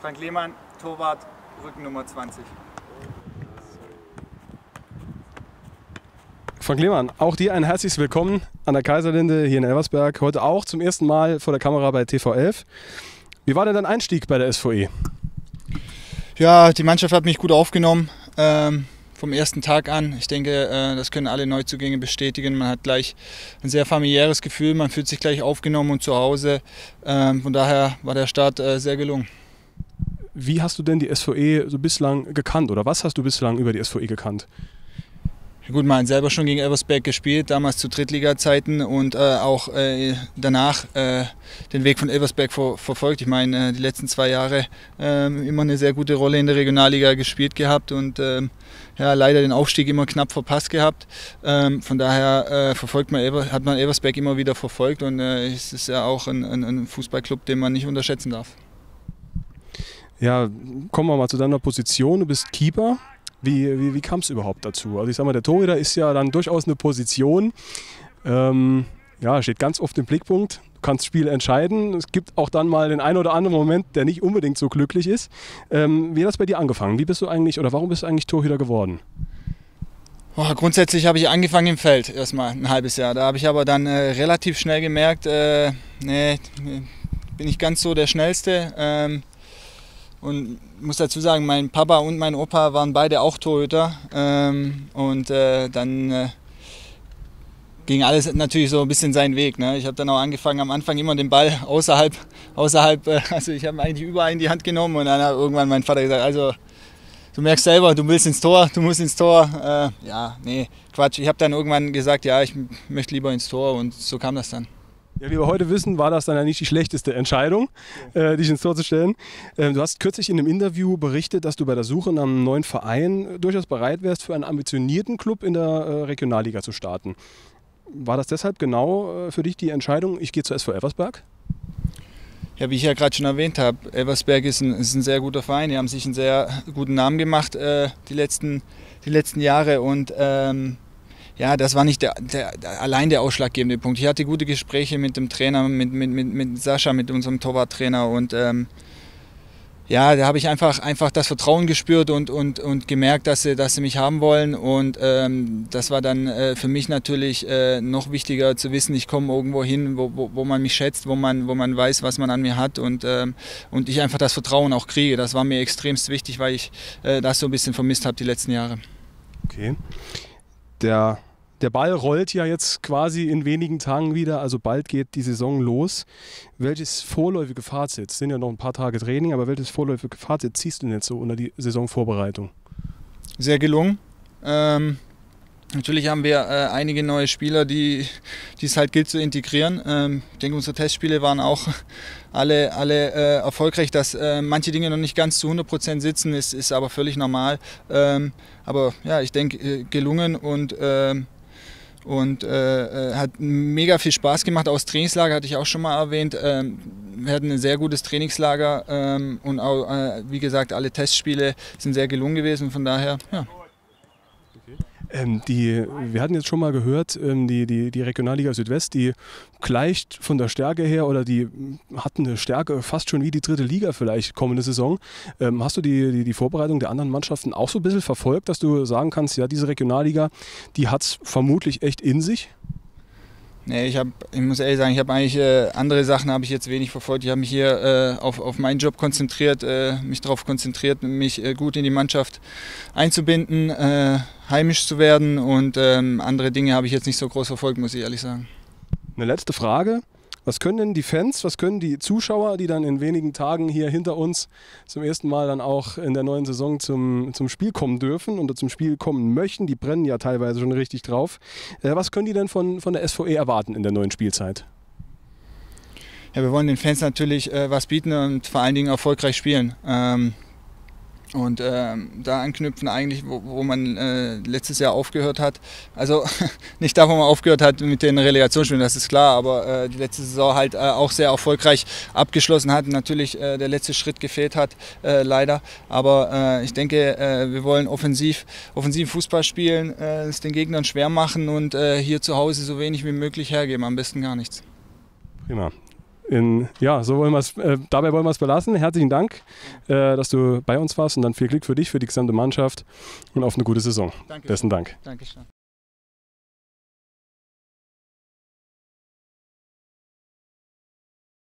Frank Lehmann, Torwart, Rücken Nummer 20. Frank Lehmann, auch dir ein herzliches Willkommen an der Kaiserlinde hier in Elversberg. Heute auch zum ersten Mal vor der Kamera bei TV11. Wie war denn dein Einstieg bei der SVE? Ja, die Mannschaft hat mich gut aufgenommen. Ähm, vom ersten Tag an. Ich denke, äh, das können alle Neuzugänge bestätigen. Man hat gleich ein sehr familiäres Gefühl, man fühlt sich gleich aufgenommen und zu Hause. Ähm, von daher war der Start äh, sehr gelungen. Wie hast du denn die SVE so bislang gekannt oder was hast du bislang über die SVE gekannt? Gut, man hat selber schon gegen Elversberg gespielt, damals zu Drittliga-Zeiten und äh, auch äh, danach äh, den Weg von Elversberg ver verfolgt. Ich meine, äh, die letzten zwei Jahre ähm, immer eine sehr gute Rolle in der Regionalliga gespielt gehabt und ähm, ja, leider den Aufstieg immer knapp verpasst gehabt. Ähm, von daher äh, verfolgt man hat man Elversberg immer wieder verfolgt und äh, es ist ja auch ein, ein, ein Fußballclub, den man nicht unterschätzen darf. Ja, kommen wir mal zu deiner Position. Du bist Keeper. Wie, wie, wie kam es überhaupt dazu? Also ich sag mal, der Torhüter ist ja dann durchaus eine Position, ähm, ja, steht ganz oft im Blickpunkt. Du kannst Spiel entscheiden. Es gibt auch dann mal den einen oder anderen Moment, der nicht unbedingt so glücklich ist. Ähm, wie hat das bei dir angefangen? Wie bist du eigentlich oder warum bist du eigentlich Torhüter geworden? Oh, grundsätzlich habe ich angefangen im Feld erstmal ein halbes Jahr. Da habe ich aber dann äh, relativ schnell gemerkt, äh, nee, bin ich ganz so der Schnellste. Ähm, und muss dazu sagen, mein Papa und mein Opa waren beide auch Torhüter. Ähm, und äh, dann äh, ging alles natürlich so ein bisschen seinen Weg. Ne? Ich habe dann auch angefangen, am Anfang immer den Ball außerhalb, außerhalb äh, also ich habe eigentlich überall in die Hand genommen und dann hat irgendwann mein Vater gesagt, also du merkst selber, du willst ins Tor, du musst ins Tor. Äh, ja, nee, Quatsch. Ich habe dann irgendwann gesagt, ja, ich möchte lieber ins Tor und so kam das dann. Ja, wie wir heute wissen, war das dann ja nicht die schlechteste Entscheidung, äh, dich ins Tor zu stellen. Ähm, du hast kürzlich in einem Interview berichtet, dass du bei der Suche nach einem neuen Verein durchaus bereit wärst, für einen ambitionierten Club in der äh, Regionalliga zu starten. War das deshalb genau äh, für dich die Entscheidung, ich gehe zu SV Eversberg? Ja, wie ich ja gerade schon erwähnt habe, Eversberg ist ein, ist ein, sehr guter Verein. Die haben sich einen sehr guten Namen gemacht äh, die, letzten, die letzten Jahre und ähm, ja, das war nicht der, der, allein der ausschlaggebende Punkt. Ich hatte gute Gespräche mit dem Trainer, mit, mit, mit, mit Sascha, mit unserem Torwarttrainer und ähm, ja, da habe ich einfach, einfach das Vertrauen gespürt und, und, und gemerkt, dass sie, dass sie mich haben wollen. Und ähm, das war dann äh, für mich natürlich äh, noch wichtiger zu wissen, ich komme irgendwo hin, wo, wo, wo, man mich schätzt, wo man, wo man weiß, was man an mir hat und, ähm, und ich einfach das Vertrauen auch kriege. Das war mir extremst wichtig, weil ich äh, das so ein bisschen vermisst habe die letzten Jahre. Okay. Der der Ball rollt ja jetzt quasi in wenigen Tagen wieder, also bald geht die Saison los. Welches vorläufige Fazit, sind ja noch ein paar Tage Training, aber welches vorläufige Fazit ziehst du denn jetzt so unter die Saisonvorbereitung? Sehr gelungen. Ähm, natürlich haben wir äh, einige neue Spieler, die, die es halt gilt zu integrieren. Ähm, ich denke, unsere Testspiele waren auch alle, alle äh, erfolgreich. Dass äh, manche Dinge noch nicht ganz zu 100% sitzen, ist, ist aber völlig normal. Ähm, aber ja, ich denke, äh, gelungen und ähm, und äh, äh, hat mega viel Spaß gemacht. Aus Trainingslager hatte ich auch schon mal erwähnt. Ähm, wir hatten ein sehr gutes Trainingslager ähm, und auch, äh, wie gesagt, alle Testspiele sind sehr gelungen gewesen. Von daher, ja. Ähm, die, wir hatten jetzt schon mal gehört, ähm, die, die, die Regionalliga Südwest, die gleicht von der Stärke her oder die hat eine Stärke fast schon wie die dritte Liga vielleicht kommende Saison. Ähm, hast du die, die, die Vorbereitung der anderen Mannschaften auch so ein bisschen verfolgt, dass du sagen kannst, ja, diese Regionalliga, die hat es vermutlich echt in sich? Nee, ich, hab, ich muss ehrlich sagen, ich habe eigentlich äh, andere Sachen habe ich jetzt wenig verfolgt. Ich habe mich hier äh, auf, auf meinen Job konzentriert, äh, mich darauf konzentriert, mich äh, gut in die Mannschaft einzubinden, äh, heimisch zu werden und ähm, andere Dinge habe ich jetzt nicht so groß verfolgt, muss ich ehrlich sagen. Eine letzte Frage. Was können denn die Fans, was können die Zuschauer, die dann in wenigen Tagen hier hinter uns zum ersten Mal dann auch in der neuen Saison zum, zum Spiel kommen dürfen oder zum Spiel kommen möchten, die brennen ja teilweise schon richtig drauf. Äh, was können die denn von, von der SVE erwarten in der neuen Spielzeit? Ja, wir wollen den Fans natürlich äh, was bieten und vor allen Dingen erfolgreich spielen. Ähm, und äh, da anknüpfen eigentlich, wo, wo man äh, letztes Jahr aufgehört hat. Also nicht da, wo man aufgehört hat mit den Relegationsspielen, das ist klar, aber äh, die letzte Saison halt äh, auch sehr erfolgreich abgeschlossen hat. Natürlich äh, der letzte Schritt gefehlt hat, äh, leider. Aber ich denke, wir wollen offensiv, offensiv Fußball spielen, es den Gegnern schwer machen und hier zu Hause so wenig wie möglich hergeben, am besten gar nichts. Prima In, ja, so wollen wir's, äh, dabei wollen wir es belassen. Herzlichen Dank, äh, dass du bei uns warst und dann viel Glück für dich, für die gesamte Mannschaft und auf eine gute Saison. Danke. Besten Dank. Dankeschön.